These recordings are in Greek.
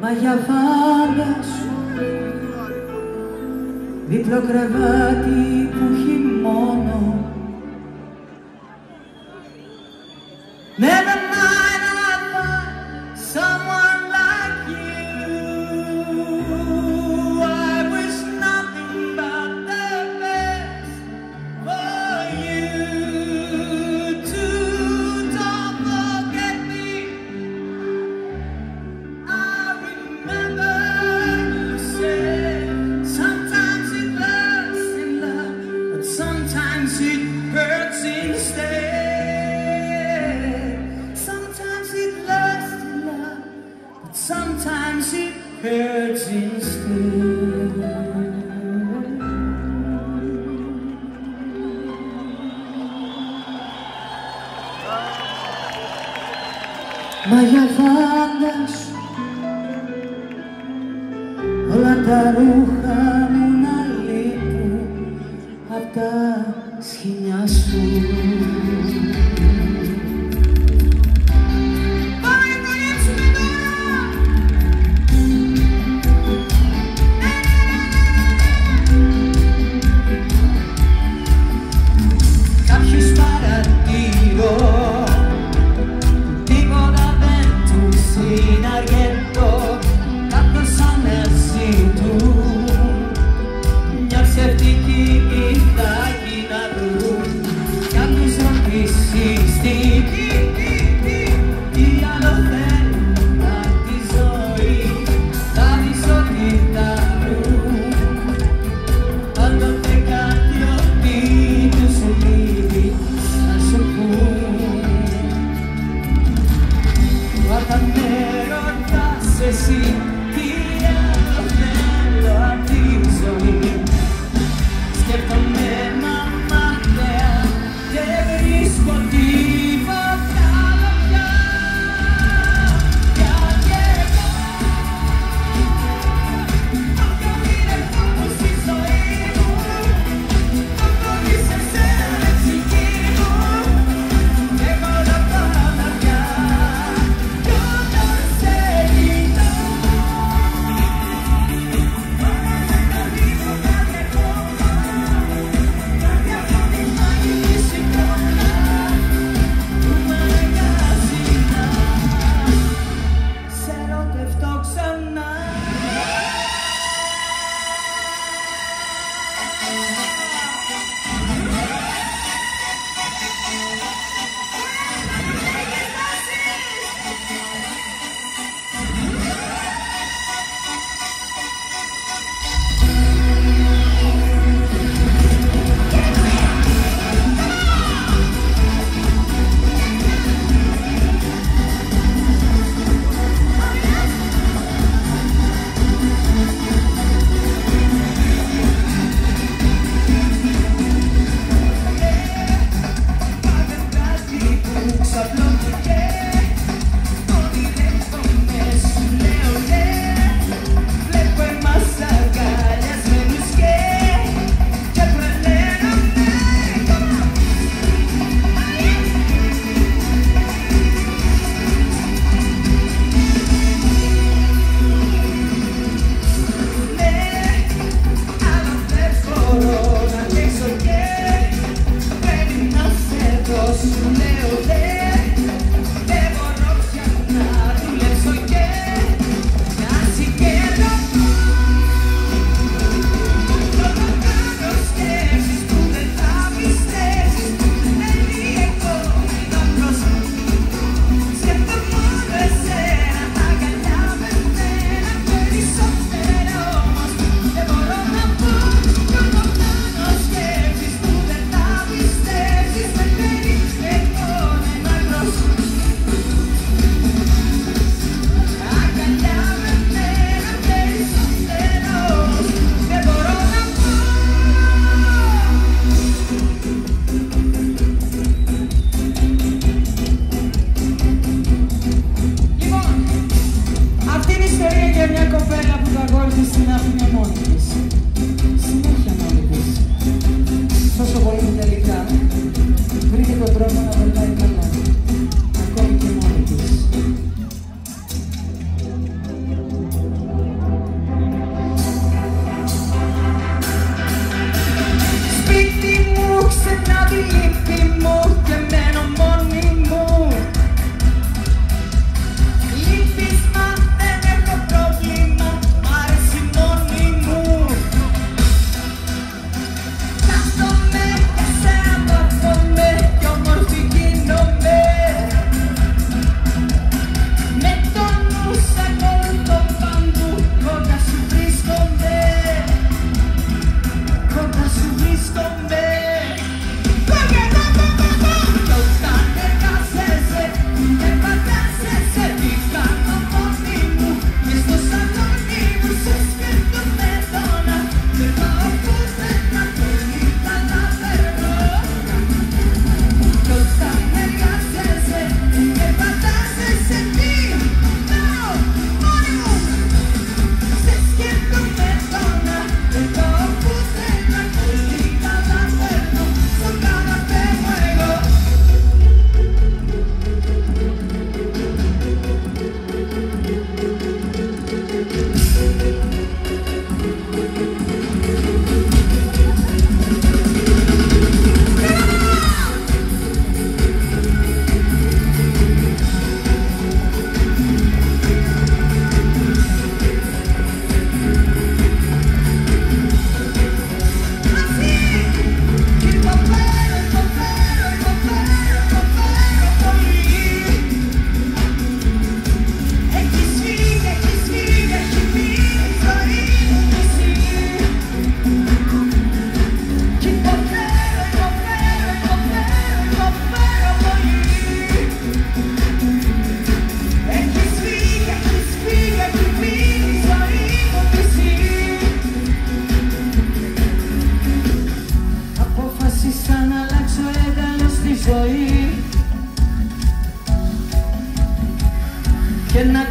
Μα για πάντα σου. Δίπλο κρεβάτι που έχει μόνο. Ναι, ναι My love. mistake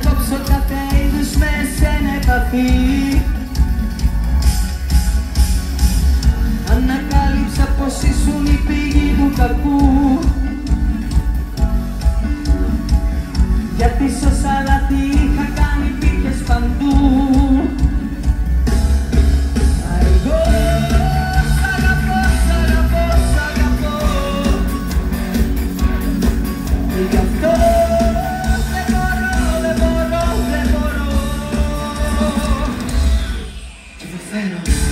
και να κόψω κάθε είδους με σένα επαφή. Ανακάλυψα πως ήσουν η πηγή του κακού γιατί σωστά Pero...